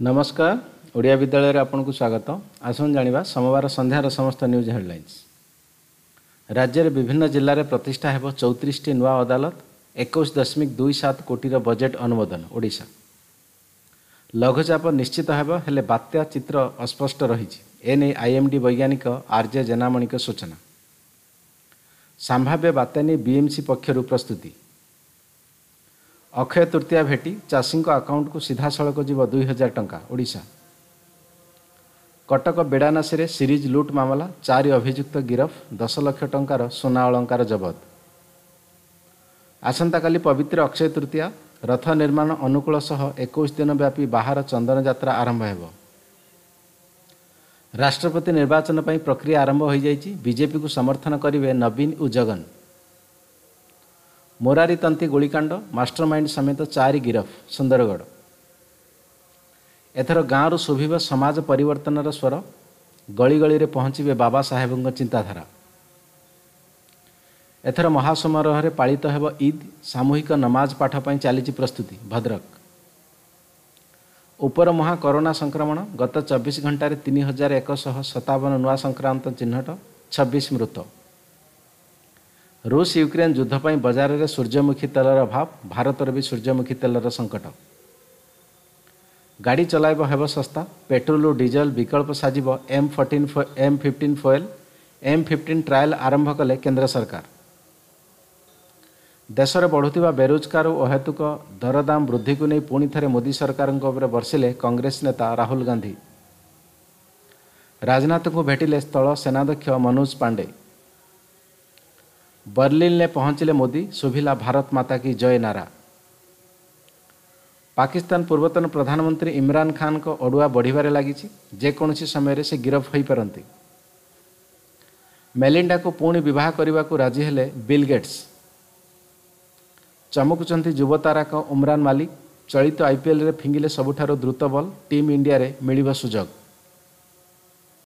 ନମସ୍କାର ଓଡ଼ିଆ ବିଦ୍ୟାଳୟରେ ଆପଣଙ୍କୁ ସ୍ୱାଗତ ଆସନ୍ତୁ ଜାଣିବା ସୋମବାର ସନ୍ଧ୍ୟାର ସମସ୍ତ ନ୍ୟୁଜ୍ ହେଡ଼ଲାଇନ୍ସ ରାଜ୍ୟରେ ବିଭିନ୍ନ ଜିଲ୍ଲାରେ ପ୍ରତିଷ୍ଠା ହେବ ଚଉତିରିଶଟି ନୂଆ ଅଦାଲତ ଏକୋଇଶ ଦଶମିକ ଦୁଇ ସାତ କୋଟିର ବଜେଟ୍ ଅନୁମୋଦନ ଓଡ଼ିଶା ଲଘୁଚାପ ନିଶ୍ଚିତ ହେବ ହେଲେ ବାତ୍ୟା ଚିତ୍ର ଅସ୍ପଷ୍ଟ ରହିଛି ଏନେଇ ଆଇଏମ୍ଡି ବୈଜ୍ଞାନିକ ଆର୍ଜେ ଜେନାମଣିଙ୍କ ସୂଚନା ସମ୍ଭାବ୍ୟ ବାତ୍ୟା ନେଇ ବିଏମ୍ସି ପକ୍ଷରୁ ପ୍ରସ୍ତୁତି ଅକ୍ଷୟ ତୃତୀୟା ଭେଟି ଚାଷୀଙ୍କ ଆକାଉଣ୍ଟକୁ ସିଧାସଳଖ ଯିବ ଦୁଇ ହଜାର ଟଙ୍କା ଓଡ଼ିଶା। କଟକ ବେଡ଼ାନାସୀରେ ସିରିଜ୍ ଲୁଟ୍ ମାମଲା ଚାରି ଅଭିଯୁକ୍ତ ଗିରଫ ଦଶ ଲକ୍ଷ ଟଙ୍କାର ସୁନା ଅଳଙ୍କାର ଜବତ। ଆସନ୍ତାକାଲି ପବିତ୍ର ଅକ୍ଷୟ ତୃତୀୟା ରଥ ନିର୍ମାଣ ଅନୁକୂଳ ସହ ଏକୋଇଶ ଦିନ ବ୍ୟାପୀ ବାହାର ଚନ୍ଦନ ଯାତ୍ରା ଆରମ୍ଭ ହେବ। ରାଷ୍ଟ୍ରପତି ନିର୍ବାଚନ ପାଇଁ ପ୍ରକ୍ରିୟା ଆରମ୍ଭ ହୋଇଯାଇଛି ବିଜେପିକୁ ସମର୍ଥନ କରିବେ ନବୀନ ଓ ଜଗନ। ମୋରାରୀ ତନ୍ତୀ ଗୁଳିକାଣ୍ଡ ମାଷ୍ଟରମାଇଣ୍ଡ ସମେତ ଚାରି ଗିରଫ ସୁନ୍ଦରଗଡ଼ ଏଥର ଗାଁରୁ ଶୁଭିବ ସମାଜ ପରିବର୍ତ୍ତନର ସ୍ୱର ଗଳିଗଳିରେ ପହଞ୍ଚିବେ ବାବା ସାହେବଙ୍କ ଚିନ୍ତାଧାରା ଏଥର ମହାସମାରୋହରେ ପାଳିତ ହେବ ଇଦ୍ ସାମୂହିକ ନମାଜ ପାଠ ପାଇଁ ଚାଲିଛି ପ୍ରସ୍ତୁତି ଭଦ୍ରକ ଉପର ମହା କରୋନା ସଂକ୍ରମଣ ଗତ ଚବିଶ ଘଣ୍ଟାରେ ତିନି ହଜାର ଏକଶହ ସତାବନ ନୂଆ ସଂକ୍ରାନ୍ତ ଚିହ୍ନଟ ଛବିଶ ମୃତ ରୁଷ ୟୁକ୍ରେନ୍ ଯୁଦ୍ଧ ପାଇଁ ବଜାରରେ ସୂର୍ଯ୍ୟମୁଖୀ ତେଲର ଅଭାବ ଭାରତରେ ବି ସୂର୍ଯ୍ୟମୁଖୀ ତେଲର ସଙ୍କଟ ଗାଡ଼ି ଚଲାଇବା ହେବ ଶସ୍ତା ପେଟ୍ରୋଲ ଓ ଡିଜେଲ ବିକଳ୍ପ ସାଜିବ M fourteen M fifteen fuel M fifteen trial ଆରମ୍ଭ କଲେ କେନ୍ଦ୍ର ସରକାର। ଦେଶରେ ବଢ଼ୁଥିବା ବେରୋଜଗାର ଓ ଅହେତୁକ ଦରଦାମ ବୃଦ୍ଧିକୁ ନେଇ ପୁଣି ଥରେ ମୋଦି ସରକାରଙ୍କ ଉପରେ ବର୍ଷିଲେ କଂଗ୍ରେସ ନେତା ରାହୁଲ ଗାନ୍ଧୀ। ରାଜନାଥଙ୍କୁ ଭେଟିଲେ ସ୍ଥଳ ସେନାଧ୍ୟକ୍ଷ ମନୋଜ ପାଣ୍ଡେ। ବର୍ଲିନରେ ପହଞ୍ଚିଲେ ମୋଦି ଶୁଭିଲା ଭାରତ ମାତା କି ଜୟ ନାରା ପାକିସ୍ତାନ ପୂର୍ବତନ ପ୍ରଧାନମନ୍ତ୍ରୀ ଇମ୍ରାନ ଖାନଙ୍କ ଅଡ଼ୁଆ ବଢ଼ିବାରେ ଲାଗିଛି ଯେକୌଣସି ସମୟରେ ସେ ଗିରଫ ହୋଇପାରନ୍ତି ମେଲିଣ୍ଡାକୁ ପୁଣି ବିବାହ କରିବାକୁ ରାଜି ହେଲେ ବିଲ୍ ଗେଟ୍ସ ଚମକୁଛନ୍ତି ଯୁବତାରକ ଉମରାନ ମାଲିକ ଚଳିତ ଆଇପିଏଲ୍ରେ ଫିଙ୍ଗିଲେ ସବୁଠାରୁ ଦ୍ରୁତ ବଲ୍ ଟିମ୍ ଇଣ୍ଡିଆରେ ମିଳିବ ସୁଯୋଗ